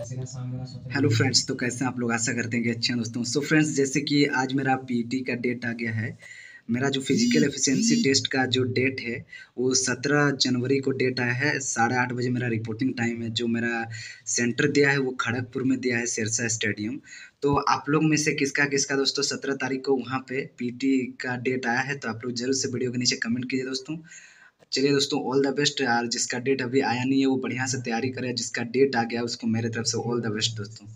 Hello friends तो कैसे आप लोग? आशा करते हैं कि अच्छे दोस्तों। सो फ्रेंड्स जैसे कि आज मेरा पीटी का डेट आ गया है, मेरा जो फ़िज़िकल एफिशिएंसी टेस्ट का जो डेट है, वो सत्रह जनवरी को डेट आया है। साढ़े आठ बजे मेरा रिपोर्टिंग टाइम है, जो मेरा सेंटर दिया है, वो खड़गपुर में दिया है सिरसा स्टेडियम तो आप लोग में से किसका किसका दोस्तों, सत्रह तारीख को वहाँ पे पीटी का डेट आया है तो आप लोग ज़रूर से वीडियो के नीचे कमेंट कीजिए दोस्तों। चलिए दोस्तों ऑल द बेस्ट यार, जिसका डेट अभी आया नहीं है, वो बढ़िया से तैयारी करे, जिसका डेट आ गया, उसको मेरे तरफ़ से ऑल द बेस्ट दोस्तों।